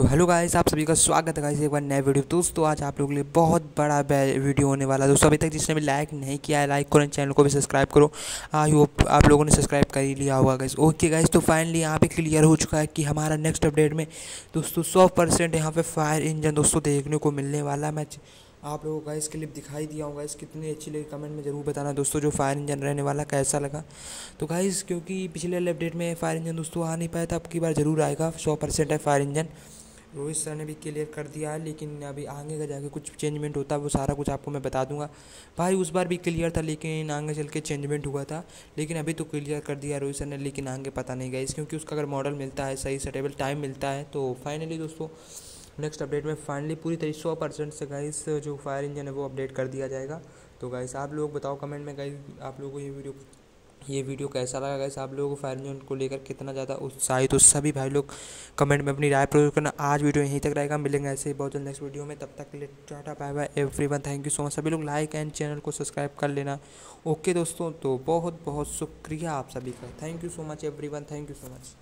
तो hello guys, आप सभी का स्वागत है गाइस एक बार नए वीडियो दोस्तों, आज आप लोगों के लिए बहुत बड़ा वीडियो होने वाला है। दोस्तों, अभी तक जिसने भी लाइक नहीं किया है लाइक करो, चैनल को भी सब्सक्राइब करो। आई होप आप लोगों ने सब्सक्राइब कर ही लिया होगा गाइस। ओके गाइस तो फाइनली यहाँ पे क्लियर हो चुका है कि हमारा नेक्स्ट अपडेट में, दोस्तों, सौ परसेंट यहाँ पे फायर इंजन दोस्तों देखने को मिलने वाला है। मैं आप लोगों का इस क्लिप दिखाई दिया होगा इस कितनी अच्छी लगी कमेंट में ज़रूर बताना दोस्तों, जो फायर इंजन रहने वाला कैसा लगा। तो गाइस, क्योंकि पिछले अपडेट में फायर इंजन दोस्तों आ नहीं पाया था, अब की बार ज़रूर आएगा। सौ परसेंट है फायर इंजन रोहित सर ने भी क्लियर कर दिया है, लेकिन अभी आगे का जाके कुछ चेंजमेंट होता है, वो सारा कुछ आपको मैं बता दूँगा। भाई, उस बार भी क्लियर था, लेकिन आगे चल के चेंजमेंट हुआ था। लेकिन अभी तो क्लियर कर दिया रोहित सर ने, लेकिन आगे पता नहीं गया क्योंकि उसका अगर मॉडल मिलता है, सही सेटेबल टाइम मिलता है तो फाइनली दोस्तों नेक्स्ट अपडेट में फाइनली पूरी तरीके सौ परसेंट से गाइस जो फायर इंजन है, वो अपडेट कर दिया जाएगा। तो गाइस आप लोग बताओ कमेंट में गाइस आप लोगों को ये वीडियो ये वीडियो कैसा लगा गाइस आप लोगों को फायर इंजन को लेकर कितना ज़्यादा उत्साहित तो सभी भाई लोग कमेंट में अपनी राय प्रयोग करना। आज वीडियो यहीं तक रहेगा। मिलेंगे ऐसे ही बहुत जल्द नेक्स्ट वीडियो में। तब तक के लिए tata bye bye everyone thank you so much सभी लोग लाइक एंड चैनल को सब्सक्राइब कर लेना। ओके दोस्तों तो बहुत बहुत शुक्रिया आप सभी का। Thank you so much everyone thank you so much